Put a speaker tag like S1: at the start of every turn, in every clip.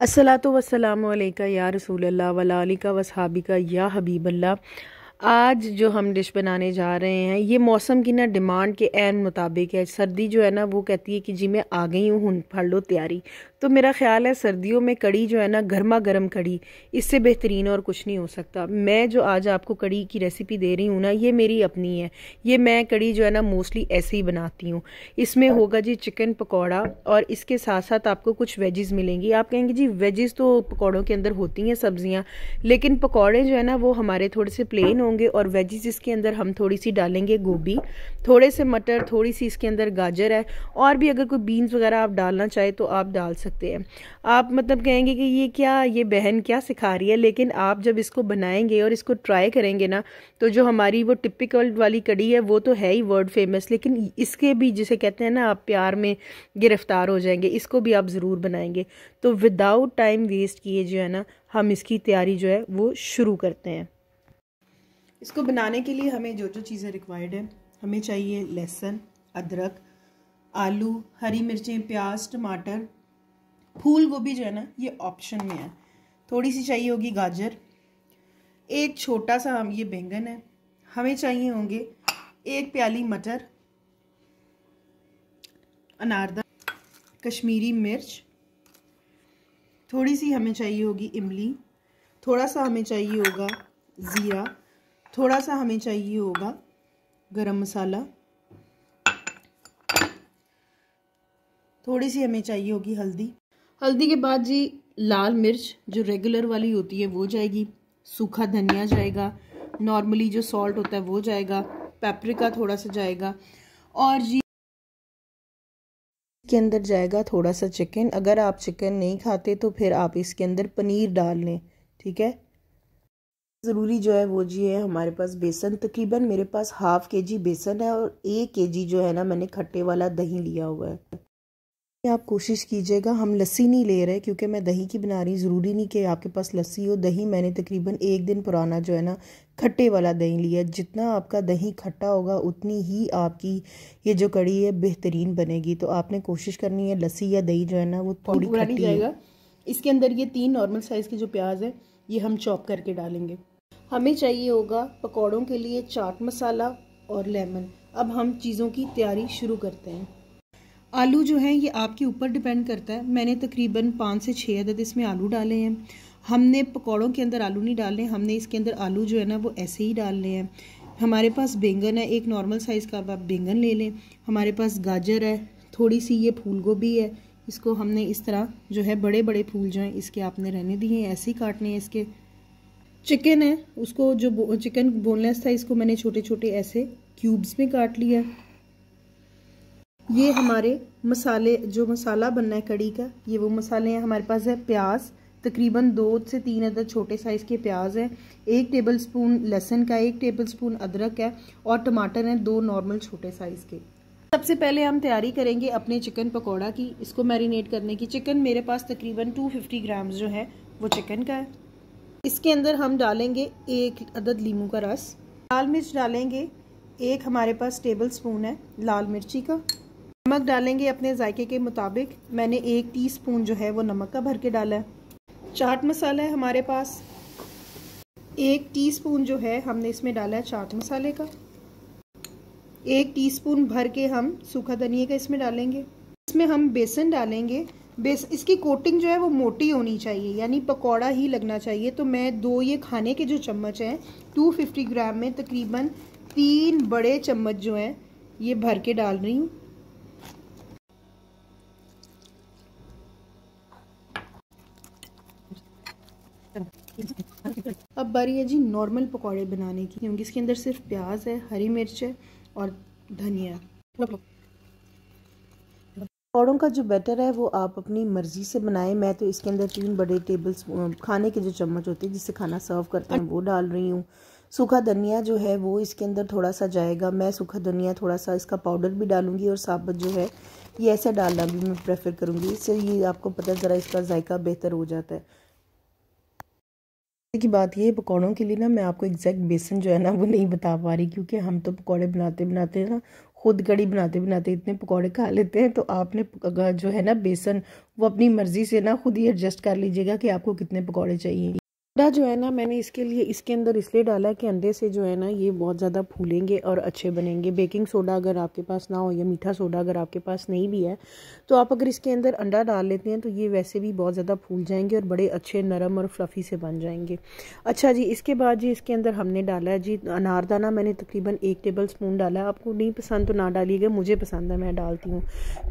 S1: असलात वसलाम या रसूल वला का वसहाबी या हबीब अल्लाह आज जो हम डिश बनाने जा रहे हैं ये मौसम की ना डिमांड के एन मुताबिक है सर्दी जो है ना वो कहती है कि जी मैं आ गई हूँ हूँ फड़ लो तैयारी तो मेरा ख्याल है सर्दियों में कड़ी जो है ना गर्मा गर्म कड़ी इससे बेहतरीन और कुछ नहीं हो सकता। मैं जो आज आपको कड़ी की रेसिपी दे रही हूँ ना ये मेरी अपनी है। ये मैं कड़ी जो है ना मोस्टली ऐसे ही बनाती हूँ। इसमें होगा जी चिकन पकौड़ा और इसके साथ साथ आपको कुछ वेजेस मिलेंगी। आप कहेंगे जी वेजेस तो पकौड़ों के अंदर होती हैं सब्ज़ियाँ लेकिन पकौड़े जो है ना वो हमारे थोड़े से प्लेन होंगे और वेजिस इसके अंदर हम थोड़ी सी डालेंगे गोभी। थोड़े से मटर थोड़ी सी इसके अंदर गाजर है। और भी अगर कोई बीन्स वगैरह आप डालना चाहे तो आप डाल सकते हैं। आप मतलब कहेंगे कि ये क्या, ये बहन क्या सिखा रही है? लेकिन आप जब इसको बनाएँगे और इसको ट्राई करेंगे ना तो जो हमारी वो टिपिकल वाली कड़ी है, वो तो है ही वर्ल्ड फ़ेमस लेकिन इसके भी जिसे कहते हैं ना, आप प्यार में गिरफ़्तार हो जाएँगे। इसको भी आप ज़रूर बनाएँगे। तो विदाउट टाइम वेस्ट किए जो है ना, हम इसकी तैयारी जो है, वो शुरू करते हैं। इसको बनाने के लिए हमें जो जो चीज़ें रिक्वायर्ड है, हमें चाहिए लहसुन, अदरक, आलू, हरी मिर्चें, प्याज, टमाटर फूल गोभी जो है ना, ये ऑप्शन में है। थोड़ी सी चाहिए होगी गाजर। एक छोटा सा हम, ये बैंगन है। हमें चाहिए होंगे एक प्याली मटर, अनारदा, कश्मीरी मिर्च। थोड़ी सी हमें चाहिए होगी इमली। थोड़ा सा हमें चाहिए होगा ज़ीरा। थोड़ा सा हमें चाहिए होगा गरम मसाला। थोड़ी सी हमें चाहिए होगी हल्दी। हल्दी के बाद जी लाल मिर्च जो रेगुलर वाली होती है, वो जाएगी। सूखा धनिया जाएगा। नॉर्मली जो सॉल्ट होता है, वो जाएगा। पेपरिका थोड़ा सा जाएगा। और जी के अंदर जाएगा थोड़ा सा चिकन अगर आप चिकन नहीं खाते तो फिर आप इसके अंदर पनीर डाल लें। ठीक है? ज़रूरी जो है, वो जी है हमारे पास बेसन। तकरीबन मेरे पास हाफ़ के जी बेसन है और एक के जी जो है ना, मैंने खट्टे वाला दही लिया हुआ है। आप कोशिश कीजिएगा हम लस्सी नहीं ले रहे क्योंकि मैं दही की बना रही ज़रूरी नहीं कि आपके पास लस्सी हो। दही मैंने तकरीबन एक दिन पुराना जो है ना खट्टे वाला दही लिया जितना आपका दही खट्टा होगा उतनी ही आपकी ये जो कड़ी है बेहतरीन बनेगी। तो आपने कोशिश करनी है लस्सी या दही जो है ना वो थोड़ी खट्टी जाएगा। इसके अंदर ये तीन नॉर्मल साइज़ के जो प्याज है ये हम चॉप करके डालेंगे। हमें चाहिए होगा पकौड़ों के लिए चाट मसाला और लेमन अब हम चीज़ों की तैयारी शुरू करते हैं। आलू जो है, ये आपके ऊपर डिपेंड करता है। मैंने तकरीबन पाँच से छः अदद इसमें आलू डाले हैं। हमने पकौड़ों के अंदर आलू नहीं डालने, हमने इसके अंदर आलू जो है ना, वो ऐसे ही डालने हैं। हमारे पास बैंगन है, एक नॉर्मल साइज़ का आप बैंगन ले लें। हमारे पास गाजर है, थोड़ी सी ये फूल गोभी है। इसको हमने इस तरह जो है बड़े बड़े फूल जो हैं, इसके आपने रहने दिए हैं। ऐसे ही काटने हैं इसके। चिकन है, उसको जो चिकन बोनलेस था, इसको मैंने छोटे छोटे ऐसे क्यूब्स में काट लिया। ये हमारे मसाले, जो मसाला बनना है कड़ी का, ये वो मसाले हैं, हमारे पास है प्याज, तकरीबन दो से तीन अदर छोटे साइज़ के प्याज हैं, एक टेबल स्पून लहसुन का, एक टेबल स्पून अदरक है, और टमाटर हैं, दो नॉर्मल छोटे साइज़ के। सबसे पहले हम तैयारी करेंगे अपने चिकन पकौड़ा की। इसको मैरिनेट करने की। चिकन मेरे पास तकरीबन 250 ग्राम जो है, वो चिकन का है। इसके अंदर हम डालेंगे एक अदद लीमू का रस। लाल मिर्च डालेंगे। एक हमारे पास टेबल स्पून है लाल मिर्ची का। नमक डालेंगे अपने जायके के मुताबिक। मैंने एक टीस्पून जो है वो नमक का भर के डाला है। चाट मसाला है हमारे पास। एक टीस्पून जो है हमने इसमें डाला है चाट मसाले का। एक टीस्पून भर के हम सूखा धनिया का इसमें डालेंगे। इसमें हम बेसन डालेंगे। बेस, इसकी कोटिंग जो है वो मोटी होनी चाहिए, यानी पकौड़ा ही लगना चाहिए। तो मैं दो ये खाने के जो चम्मच हैं 250 ग्राम में तकरीबन तीन बड़े चम्मच जो हैं, ये भर के डाल रही हूँ। अब बारी है जी नॉर्मल पकौड़े बनाने की, क्योंकि इसके अंदर सिर्फ़ प्याज है, हरी मिर्च है और धनिया। पकौड़ों का जो बैटर है, वो आप अपनी मर्ज़ी से बनाएँ। मैं तो इसके अंदर तीन बड़े टेबल खाने के जो चम्मच होते हैं, जिससे खाना सर्व करते हैं, वो डाल रही हूँ। सूखा धनिया जो है, वो इसके अंदर थोड़ा सा जाएगा। मैं सूखा धनिया थोड़ा सा इसका पाउडर भी डालूँगी और साबुत जो है, ये ऐसा डालना भी मैं प्रेफर करूँगी। इससे ये आपको पता, ज़रा इसका जायका बेहतर हो जाता है। की बात ये पकौड़ों के लिए ना मैं आपको एग्जैक्ट बेसन जो है ना वो नहीं बता पा रही क्योंकि हम तो पकौड़े बनाते बनाते ना, खुद कड़ी बनाते बनाते इतने पकौड़े खा लेते हैं तो आपने जो है ना बेसन वो अपनी मर्ज़ी से ना खुद ही एडजस्ट कर लीजिएगा कि आपको कितने पकौड़े चाहिए। अंडा जो है ना, मैंने इसके लिए, इसके अंदर इसलिए डाला कि अंडे से जो है ना, ये बहुत ज़्यादा फूलेंगे और अच्छे बनेंगे। बेकिंग सोडा अगर आपके पास ना हो या मीठा सोडा अगर आपके पास नहीं भी है तो आप अगर इसके अंदर अंडा डाल लेते हैं तो ये वैसे भी बहुत ज़्यादा फूल जाएँगे और बड़े अच्छे नरम और फ्लफ़ी से बन जाएँगे। अच्छा जी, इसके बाद जी इसके अंदर हमने डाला है जी अनारदाना। मैंने तकरीबन एक टेबल स्पून डाला। है आपको नहीं पसंद तो ना डालिएगा, मुझे पसंद है, मैं डालती हूँ।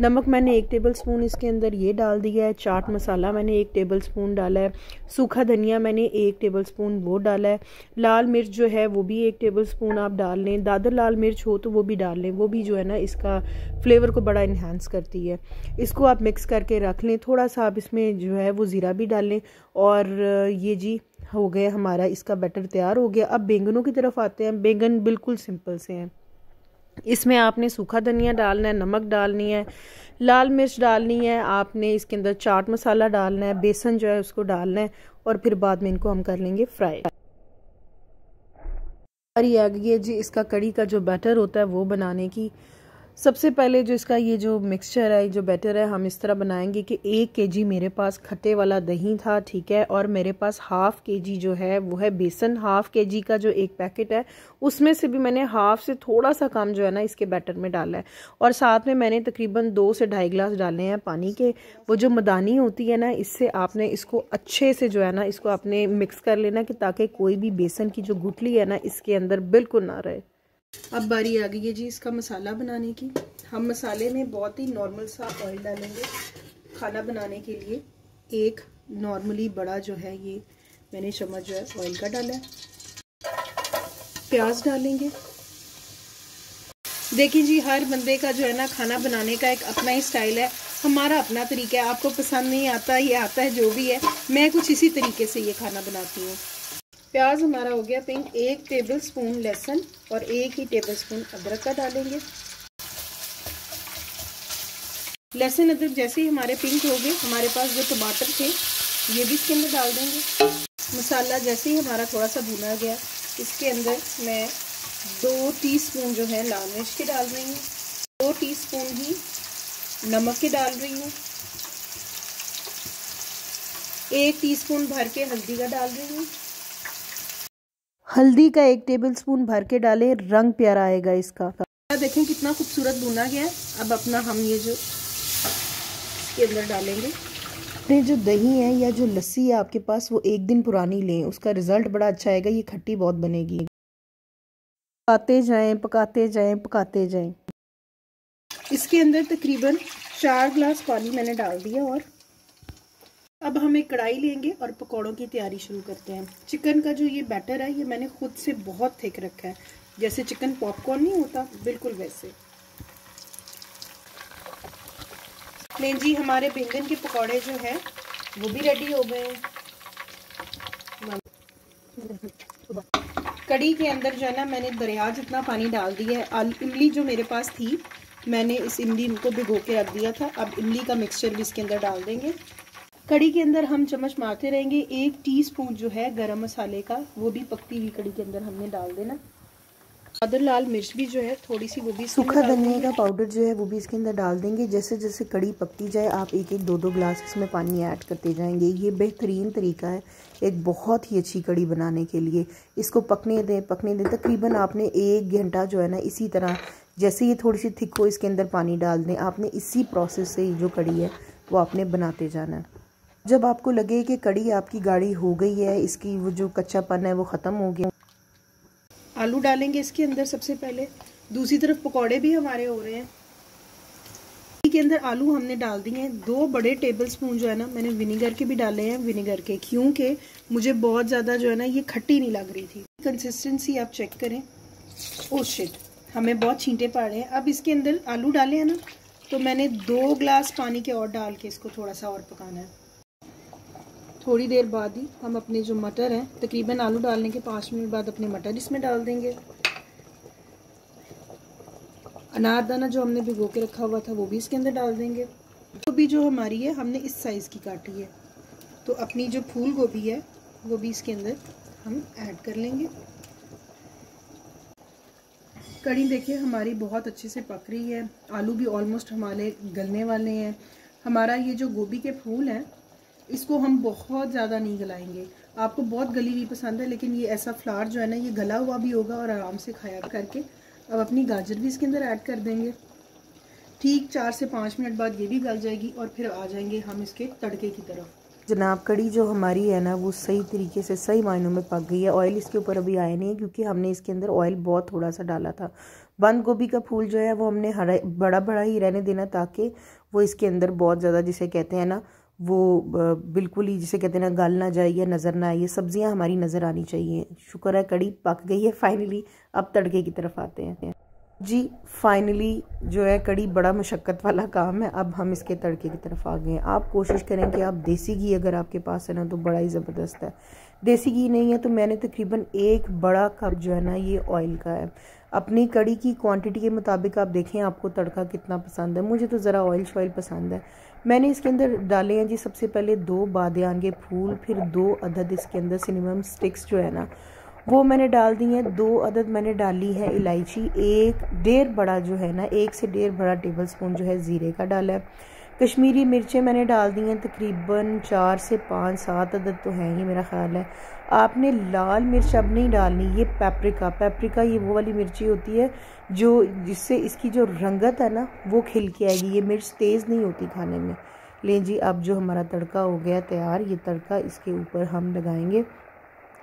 S1: नमक मैंने एक टेबल स्पून इसके अंदर ये डाल दिया है। चाट मसाला मैंने एक टेबल स्पून डाला है। सूखा धनिया मैंने एक टेबल स्पून वो डाला है। लाल मिर्च जो है, वो भी एक टेबल स्पून आप डाल लें। दादर लाल मिर्च हो तो वो भी डाल लें। वो भी जो है ना, इसका फ्लेवर को बड़ा इन्हांस करती है। इसको आप मिक्स करके रख लें। थोड़ा सा आप इसमें जो है, वो ज़ीरा भी डाल और ये जी, हो गया हमारा, इसका बैटर तैयार हो गया। अब बैंगनों की तरफ़ आते हैं। बैंगन बिल्कुल सिंपल से हैं। इसमें आपने सूखा धनिया डालना है, नमक डालनी है, लाल मिर्च डालनी है, आपने इसके अंदर चाट मसाला डालना है, बेसन जो है उसको डालना है और फिर बाद में इनको हम कर लेंगे फ्राई। अरे आ गई है जी इसका कड़ी का जो बैटर होता है वो बनाने की सबसे पहले जो इसका ये जो मिक्सचर है जो बैटर है, हम इस तरह बनाएँगे कि एक के जी मेरे पास खट्टे वाला दही था, ठीक है, और मेरे पास हाफ़ के जी जो है, वो है बेसन हाफ़ के जी का जो एक पैकेट है, उसमें से भी मैंने हाफ़ से थोड़ा सा कम जो है ना इसके बैटर में डाला है। और साथ में मैंने तकरीबन दो से ढाई गिलास डाले हैं पानी के। वो जो मदानी होती है ना, इससे आपने इसको अच्छे से जो है ना, इसको आपने मिक्स कर लेना कि ताकि कोई भी बेसन की जो गुटली है ना, इसके अंदर बिल्कुल ना रहे। अब बारी आ गई है जी इसका मसाला बनाने की। हम मसाले में बहुत ही नॉर्मल सा ऑयल डालेंगे खाना बनाने के लिए। एक नॉर्मली बड़ा जो है ये मैंने चम्मच जो है ऑयल का डाला है। प्याज डालेंगे। देखिए जी, हर बंदे का जो है ना खाना बनाने का एक अपना ही स्टाइल है। हमारा अपना तरीका है, आपको पसंद नहीं आता, ये आता है, जो भी है, मैं कुछ इसी तरीके से ये खाना बनाती हूँ। प्याज हमारा हो गया पिंक। एक टेबल स्पून लहसुन और एक ही टेबल स्पून अदरक का डालेंगे। लहसुन अदरक जैसे ही हमारे पिंक हो गए, हमारे पास जो टमाटर थे, ये भी इसके अंदर डाल देंगे। मसाला जैसे ही हमारा थोड़ा सा भुना गया, इसके अंदर मैं दो टीस्पून जो है लाल मिर्च के डाल रही हूँ। दो टीस्पून ही नमक के डाल रही हूँ। एक टीस्पून भर के हल्दी का डाल रही हूँ। हल्दी का एक टेबल स्पून भर के डालें रंग प्यारा आएगा इसका। देखें कितना खूबसूरत भुना गया है। अब अपना हम ये जो इसके अंदर डालेंगे। अपने जो दही है या जो लस्सी है आपके पास वो एक दिन पुरानी लें। उसका रिज़ल्ट बड़ा अच्छा आएगा ये खट्टी बहुत बनेगी। पकाते जाएँ पकाते जाएँ पकाते जाएँ। इसके अंदर तकरीबन चार ग्लास पानी मैंने डाल दिया और अब हम एक कढ़ाई लेंगे और पकौड़ों की तैयारी शुरू करते हैं। चिकन का जो ये बैटर है, ये मैंने खुद से बहुत थिक रखा है। जैसे चिकन पॉपकॉर्न नहीं होता, बिल्कुल वैसे। लें जी, हमारे बैंगन के पकौड़े जो है, वो भी रेडी हो गए हैं। कड़ी के अंदर जो है ना, मैंने दरिया जितना पानी डाल दिया है इमली जो मेरे पास थी, मैंने इस इमली को भिगो के रख दिया था। अब इमली का मिक्सचर भी इसके अंदर डाल देंगे। कड़ी के अंदर हम चम्मच मारते रहेंगे। एक टीस्पून जो है गरम मसाले का वो भी पकती हुई कड़ी के अंदर हमने डाल देना। अदर लाल मिर्च भी जो है थोड़ी सी वो भी सूखा धनिया का पाउडर जो है वो भी इसके अंदर डाल देंगे। जैसे जैसे कड़ी पकती जाए आप एक एक दो दो ग्लास इसमें पानी ऐड करते जाएँगे। ये बेहतरीन तरीका है एक बहुत ही अच्छी कड़ी बनाने के लिए। इसको पकने दें पकने दें तकरीबन आपने एक घंटा जो है ना इसी तरह जैसे ये थोड़ी सी थिक हो इसके अंदर पानी डाल दें। आपने इसी प्रोसेस से जो कड़ी है वो आपने बनाते जाना है। जब आपको लगे कि कड़ी आपकी गाढ़ी हो गई है, इसकी वो जो कच्चापन है वो ख़त्म हो गया। आलू डालेंगे इसके अंदर सबसे पहले। दूसरी तरफ़ पकौड़े भी हमारे हो रहे हैं। के अंदर आलू हमने डाल दिए हैं। दो बड़े टेबल स्पून जो है ना, मैंने विनेगर के भी डाले हैं विनेगर के, क्योंकि मुझे बहुत ज़्यादा जो है ना, ये खट्टी नहीं लग रही थी। कंसिस्टेंसी आप चेक करें। ओ oh शिट हमें बहुत छींटे पड़ रहे हैं। अब इसके अंदर आलू डाले हैं ना तो मैंने दो ग्लास पानी के और डाल के इसको थोड़ा सा और पकाना है। थोड़ी देर बाद ही हम अपने जो मटर हैं, तकरीबन आलू डालने के पाँच मिनट बाद अपने मटर इसमें डाल देंगे। अनारदाना जो हमने भिगो के रखा हुआ था, वो भी इसके अंदर डाल देंगे। गोभी जो हमारी है, हमने इस साइज़ की काटी है। तो अपनी जो फूल गोभी है, वो भी इसके अंदर हम ऐड कर लेंगे। कड़ी देखिए, हमारी बहुत अच्छे से पक रही है। आलू भी ऑलमोस्ट हमारे गलने वाले हैं। हमारा ये जो गोभी के फूल हैं इसको हम बहुत ज़्यादा नहीं गलाएँगे। आपको बहुत गली हुई पसंद है, लेकिन ये ऐसा फ्लावर जो है ना, ये गला हुआ भी होगा और आराम से खाया करके। अब अपनी गाजर भी इसके अंदर ऐड कर देंगे। ठीक चार से पाँच मिनट बाद ये भी गल जाएगी और फिर आ जाएँगे हम इसके तड़के की तरफ़। जनाब कड़ी जो हमारी है ना, वो सही तरीके से, सही मायनों में पक गई है। ऑयल इसके ऊपर अभी आया नहीं है, क्योंकि हमने इसके अंदर ऑयल बहुत थोड़ा सा डाला था। बंद गोभी का फूल जो है, वो हमने हरा बड़ा बड़ा ही रहने देना, ताकि वो इसके अंदर बहुत ज़्यादा, जिसे कहते हैं ना वो बिल्कुल ही जिसे कहते हैं ना, गल ना जाए या नज़र ना आए, ये सब्ज़ियाँ हमारी नज़र आनी चाहिए। शुक्र है, कड़ी पक गई है फाइनली अब तड़के की तरफ़ आते हैं। जी फाइनली जो है, कड़ी बड़ा मशक्क़त वाला काम है। अब हम इसके तड़के की तरफ़ आ गए हैं। आप कोशिश करें कि आप देसी घी अगर आपके पास है ना तो बड़ा ही ज़बरदस्त है। देसी घी नहीं है तो मैंने तकरीबन एक बड़ा कप जो है ना, ये ऑयल का है। अपनी कड़ी की क्वांटिटी के मुताबिक आप देखें, आपको तड़का कितना पसंद है। मुझे तो ज़रा ऑयल शॉयल पसंद है। मैंने इसके अंदर डाले हैं जी, सबसे पहले दो बादयान के फूल, फिर दो अदद इसके अंदर सिनेमम स्टिक्स जो है ना, वो मैंने डाल दी हैं। दो अदद मैंने डाली है इलायची, एक डेढ़ बड़ा जो है ना, एक से डेढ़ बड़ा टेबल स्पून जो है ज़ीरे का डाला है। कश्मीरी मिर्चें मैंने डाल दी हैं तकरीबन चार से पाँच सात अदद तो हैं ही, मेरा ख्याल है। आपने लाल मिर्च अब नहीं डालनी, ये पेपरिका। पेपरिका ये वो वाली मिर्ची होती है जो जिससे इसकी जो रंगत है ना, वो खिल के आएगी। ये मिर्च तेज़ नहीं होती खाने में। लें जी, अब जो हमारा तड़का हो गया तैयार, ये तड़का इसके ऊपर हम लगाएँगे।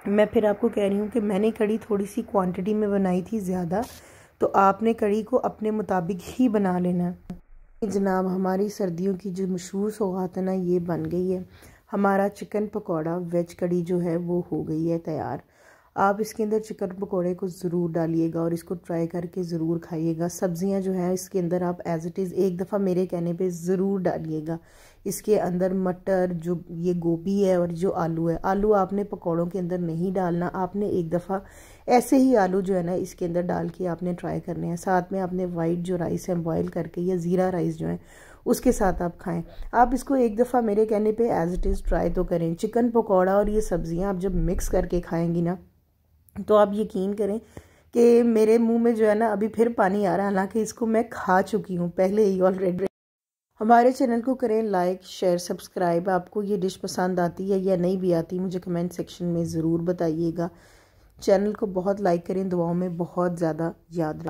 S1: मैं फिर आपको कह रही हूँ कि मैंने कड़ी थोड़ी सी क्वांटिटी में बनाई थी ज़्यादा तो आपने कड़ी को अपने मुताबिक ही बना लेना। है जनाब, हमारी सर्दियों की जो मशहूर सौगात है ना, ये बन गई है। हमारा चिकन पकौड़ा वेज कड़ी जो है, वो हो गई है तैयार। आप इसके अंदर चिकन पकौड़े को ज़रूर डालिएगा और इसको ट्राई करके ज़रूर खाइएगा। सब्ज़ियाँ जो हैं, इसके अंदर आप एज़ इट इज़ एक दफ़ा मेरे कहने पे ज़रूर डालिएगा। इसके अंदर मटर, जो ये गोभी है और जो आलू है, आलू आपने पकौड़ों के अंदर नहीं डालना। आपने एक दफ़ा ऐसे ही आलू जो है ना, इसके अंदर डाल के आपने ट्राई करने हैं। साथ में आपने वाइट जो राइस है बॉयल करके, या ज़ीरा राइस जो है, उसके साथ आप खाएँ। आप इसको एक दफ़ा मेरे कहने पे एज इट इज़ ट्राई तो करें। चिकन पकौड़ा और ये सब्ज़ियाँ आप जब मिक्स करके खाएँगी ना तो आप यकीन करें कि मेरे मुँह में जो है ना अभी फिर पानी आ रहा है, हालाँकि इसको मैं खा चुकी हूँ। पहले ही ऑलरेडी हमारे चैनल को करें लाइक शेयर सब्सक्राइब आपको ये डिश पसंद आती है या नहीं भी आती, मुझे कमेंट सेक्शन में ज़रूर बताइएगा। चैनल को बहुत लाइक करें, दुआओं में बहुत ज़्यादा याद